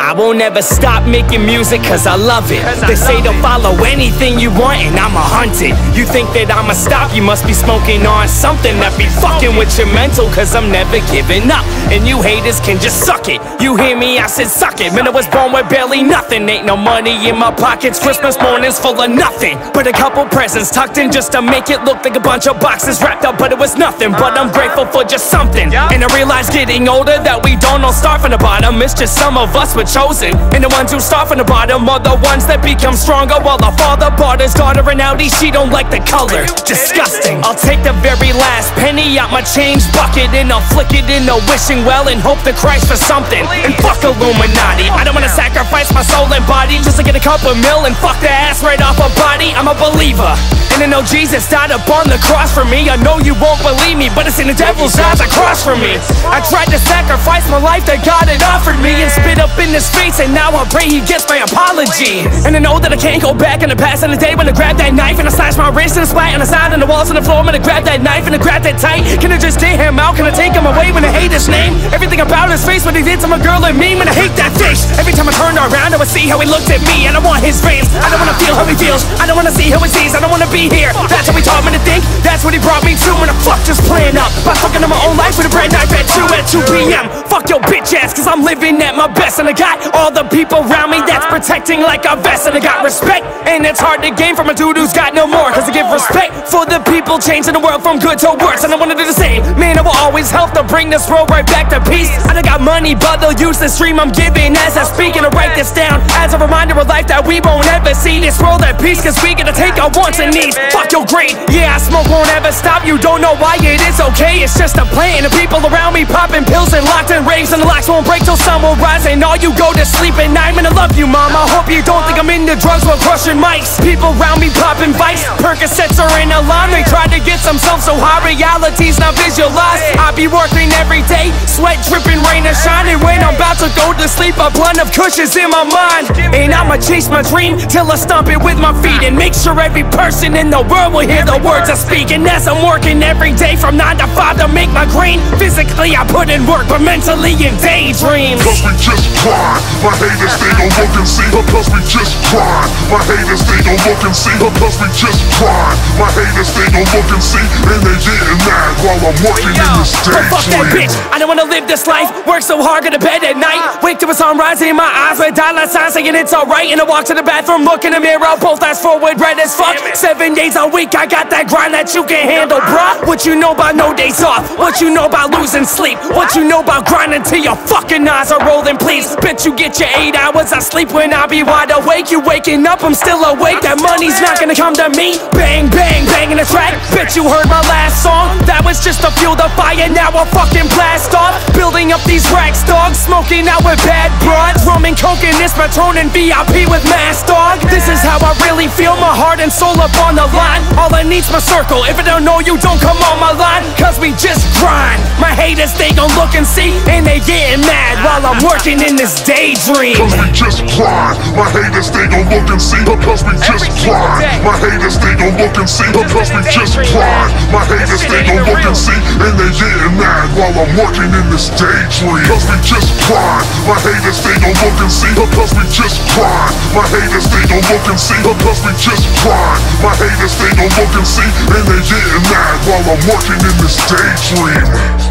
I won't ever stop making music cause I love it. They say to follow anything you want and I'ma hunt it. You think that I'ma stop, you must be smoking on something that be fucking with your mental cause I'm never giving up. And you haters can just suck it. You hear me? I said suck it. Man, I was born with barely nothing. Ain't no money in my pockets. Christmas mornings full of nothing. But a couple presents tucked in just to make it look like a bunch of boxes wrapped up, but it was nothing. But I'm grateful for just something. And I realize getting older that we don't all start from the bottom. It's just some of us were chosen. And the ones who start from the bottom are the ones that become stronger. While the father bought his daughter an Audi, she don't like the color. Disgusting. I'll take the very last penny out my change bucket and I'll flick it in a wishing well and hope to Christ for something. And fuck Illuminati. I don't wanna sacrifice my soul and body just to get a couple of mil and fuck the ass right off a body. I'm a believer. And I know Jesus died upon the cross for me. I know you won't believe me, but it's in the devil's eyes across from me. I tried to sacrifice my life that God had offered me and spit up in face, and now I pray he gets my apology. And I know that I can't go back in the past in the day when I grabbed that knife and I slashed my wrist and splat on the side and the walls and the floor. When I grabbed that knife and I grabbed that tight, can I just get him out? Can I take him away when I hate his name? Everything about his face, what he did to my girl and me, when I hate that face. Every time I turn around, I would see how he looked at me, and I want his face. I don't wanna feel how he feels. I don't wanna see how he sees. I don't wanna be here. That's how he taught me to think. That's what he brought me to. When I fuck just playing up by fucking up my own life with a bread knife at 2 at 2 p.m. Fuck your bitch ass, cause I'm living at my best. And I got all the people around me that's protecting like a vest. And I got respect, and it's hard to gain from a dude who's got no more. Cause I give respect for the people changing the world from good to worse. And I wanna do the same. Man, I will always help to bring this world right back to peace. I done got money, but they'll use the stream I'm giving as I speak. And I write this down as a reminder of life that we won't ever see this world at peace. Cause we gotta take our wants and needs. Fuck your great. Yeah, I smoke won't ever stop. You don't know why it is okay. It's just a plan. The people around me popping pills and locked in raves. And the locks won't break till sun will rise. And all you go to sleep at night. Man, I love you, mom. I hope you don't think I'm into drugs while crushing mics. People around me popping vice. Percocets are in a line. They try to get themselves so high. Reality's not visualized. I be working every day. Sweat dripping, rain and shining. When I'm about to go to sleep, a blunt of cushions in my mind. And I'ma chase my dream till I stomp it with my feet. And make sure every person in the world will hear the words I speak. And as I'm working every day from 9 to 5 to make my green. Physically, I put in work, but mentally in daydreams. Cause we just grind. My haters, they don't look and see. Cause we just grind. My haters, they don't look and see. Cause we just grind. My haters, they gon' look and see. And they getting mad while I'm working in the But fuck that bitch. I don't wanna live this life Work so hard, go to bed at night. Wake to a sunrise in my eyes With dollar signs saying it's alright. And I walk to the bathroom, look in the mirror Both eyes forward, red as fuck. Seven days a week, I got that grind that you can handle, bruh. What you know about no days off? What you know about losing sleep? What you know about grinding till your fucking eyes are rolling, please? Bitch, you get your eight hours of sleep when I be wide awake. You waking up, I'm still awake. That money's not gonna come to me. Bang, bang, banging the track. Bet you heard my last song. That was just to fuel the fire Now I fucking blast off. Building up these racks, dog Smoking out with bad broads Rumming coke in this Patronin VIP with mass dog This really feel My heart and soul up on the line All I need's my circle If I don't know you, don't come on my line Cause we just grind My haters, they gon' look and see And they getting mad While I'm working in this daydream Cause we just grind. My haters, they gon' look and see. Cause we just grind. My haters, they gon' look and see. Cause we just grind. My haters, they gon' look and see. And they getting mad while I'm working in this daydream. Cause we just grind. My haters, they gon' look and see. Cause we just grind. My haters, they gon' look and see. Cause we just grind. My haters, they gon' look and see. And they getting mad while I'm working in this daydream.